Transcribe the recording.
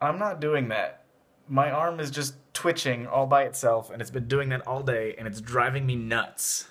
I'm not doing that. My arm is just twitching all by itself, and it's been doing that all day, and it's driving me nuts.